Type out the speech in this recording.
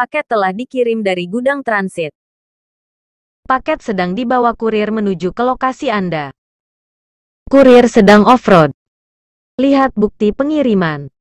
paket telah dikirim dari gudang transit. Paket sedang dibawa kurir menuju ke lokasi Anda. Kurir sedang off-road. Lihat bukti pengiriman.